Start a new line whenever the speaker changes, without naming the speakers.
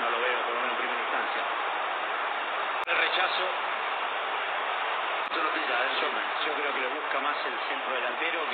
no lo veo por lo menos en primera instancia. El rechazo.
Yo,
yo creo que lo busca más el centro delantero